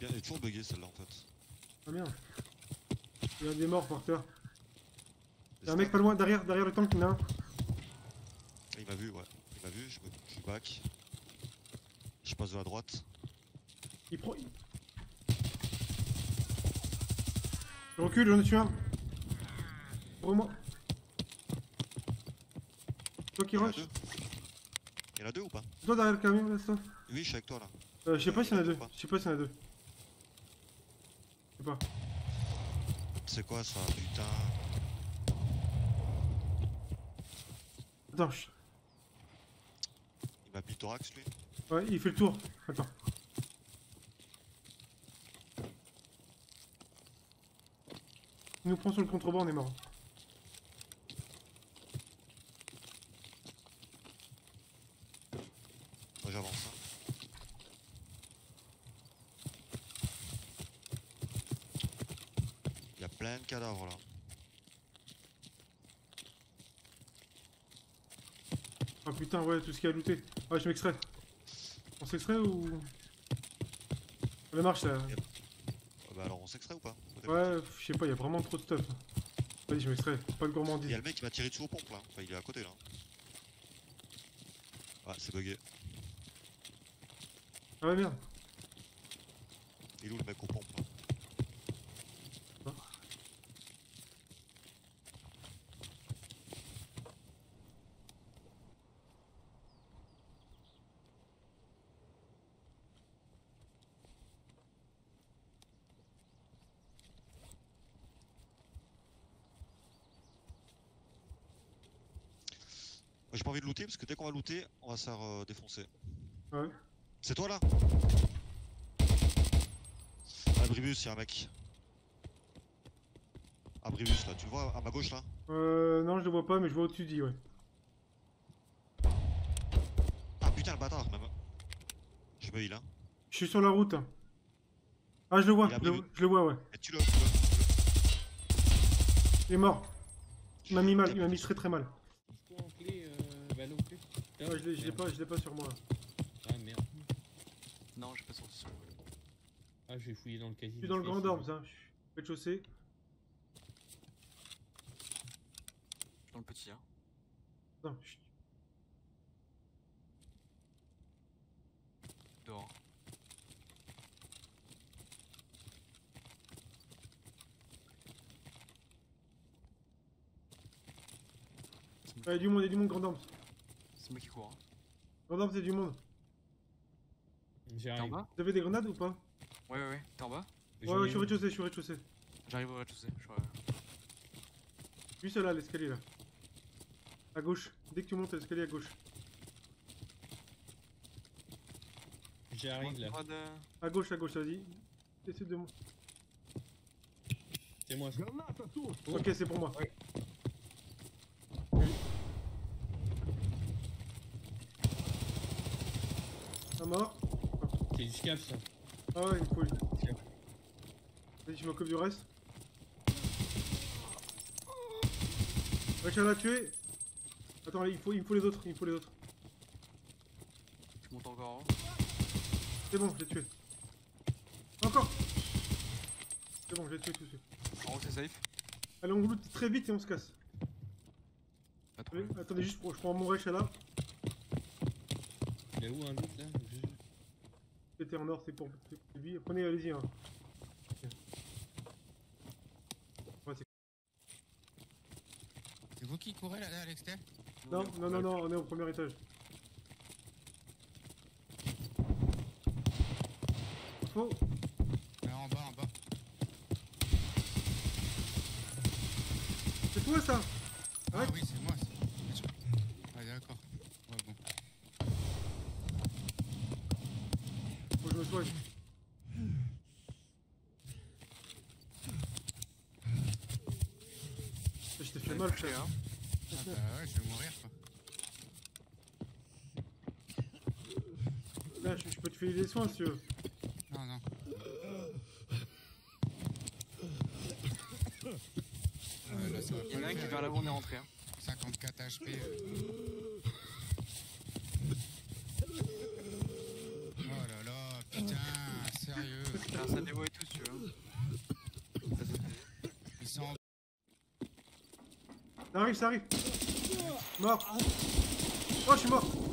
Elle est toujours buggée celle-là en fait. Ah merde. Il y a des morts par terre. Y'a un mec pas loin, derrière, derrière le tank, il y en a un. Il m'a vu, ouais. Il m'a vu, je, me... je suis back. Je passe de la droite. Il prend. Je recule, j'en ai tué un. Pour moi. Toi qui rush. Il y en a deux ou pas? Toi derrière le camion, là, ça. Oui, je suis avec toi là. Euh, je sais pas s'il y en a deux. Je sais pas s'il y en a deux. Je sais pas. C'est quoi ça, putain Attends, je- Il m'a mis thorax lui. ouais, il fait le tour. Attends. Il nous prend sur le contrebas, on est mort. Plein de cadavres là. Ah putain, ouais, tout ce qu'il y a looté. Ouais, je m'extrais. On s'extrait ou? La marche là. Ah bah alors on s'extrait ou pas? Ouais, je sais pas, il y a vraiment trop de stuff. Vas-y, je m'extrais. Pas de Il y gourmandise. a le mec qui m'a tiré dessus aux pompes là. Enfin il est à côté là. Ah c'est bugué. Ah ouais, merde. Il est où le mec aux pompes là? J'ai pas envie de looter parce que dès qu'on va looter, on va se faire euh, défoncer. Ouais. C'est toi là? Abribus, y'a un mec. Abribus là, tu le vois à ma gauche là? Euh, non, je le vois pas, mais je vois au-dessus dit, ouais. Ah putain le bâtard même. Je me heal hein. Je suis sur la route. Ah, je le vois, je le, pris- je le vois, ouais. Et le, tu le. Il est mort. Il m'a mis mal, il m'a mis très très mal. Quoi en clé euh, bah non Ouais, je l'ai- pas, je l'ai pas sur moi. Ah merde. Non, j'ai pas sorti sur. Ah, je vais fouiller dans le casier. Je suis dans le grand dorme, hein. Je suis au rez-de-chaussée. Dans le petit, hein. Non, je- Dehors. Ah, il y a du monde, il y a du monde, grand dorme. C'est moi qui cours. Hein. Dorme, c'est du monde. T'es en J'arrive. bas Vous avez des grenades ou pas? Ouais, ouais, ouais. T'es en bas Ouais, ouais, je suis au rez-de-chaussée, je suis au rez-de-chaussée. J'arrive au rez-de-chaussée. Je crois. Juste là, l'escalier là. À gauche. Dès que tu montes à l'escalier à gauche. J'arrive là. Pas de- À gauche, à gauche, vas-y. Essaye de monter. C'est moi ça. Ok, c'est pour moi. Ouais. Un mort. C'est du scap ça. Ah ouais, il faut. Tiens. Vas-y, je m'occupe du reste. Rachel l'a tué. Attends, il faut, il me faut les autres, il me faut les autres. Je monte encore en haut. C'est bon, je l'ai tué. Encore C'est bon, je l'ai tué tout de suite. En haut, c'est safe. Allez, on loot très vite et on se casse. Allez, problème. attendez, juste, pour- je prends mon Rachel là. Il est où un doute là Je- C'était en or, c'est pour, c'est pour lui. Prenez, allez-y. Hein. Ouais, c'est- vous qui courez là, là à l'extérieur non, non, non, non, on est au premier étage. Faux Ah, En bas, en bas. C'est toi ça? Ah oui, moi. c'est- Ah d'accord. Ouais, bon. Je t'ai fait mal, frère. hein. Ah bah ouais, je vais mourir quoi. Là, je, je peux te filer des soins si tu veux. Non, non. Ouais, là, ça va Il y en a un qui vers l'avant, on est rentré. Hein. 54 HP. euh. Salle des voies et tout si tu veux. Ça, ça Ils sont en Ça arrive, ça arrive. Mort. Oh, je suis mort.